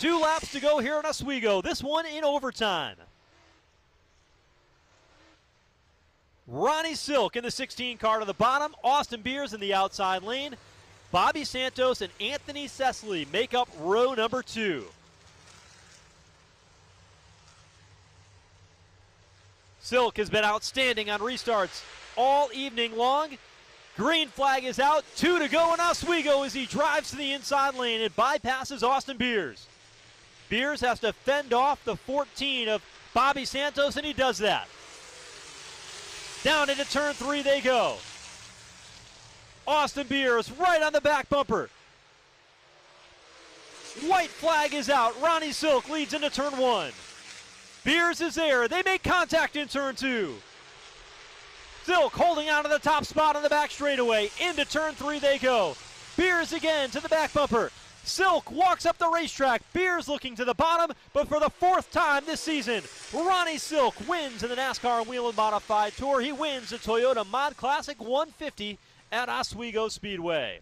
Two laps to go here in Oswego. This one in overtime. Ronnie Silk in the 16 car to the bottom. Austin Beers in the outside lane. Bobby Santos and Anthony Sesely make up row number two. Silk has been outstanding on restarts all evening long. Green flag is out. Two to go in Oswego as he drives to the inside lane and bypasses Austin Beers. Beers has to fend off the 14 of Bobby Santos, and he does that. Down into turn three they go. Austin Beers right on the back bumper. White flag is out. Ronnie Silk leads into turn one. Beers is there. They make contact in turn two. Silk holding on to the top spot on the back straightaway. Into turn three they go. Beers again to the back bumper. Silk walks up the racetrack. Beers looking to the bottom, but for the fourth time this season, Ronnie Silk wins in the NASCAR Whelen Modified Tour. He wins the Toyota Mod Classic 150 at Oswego Speedway.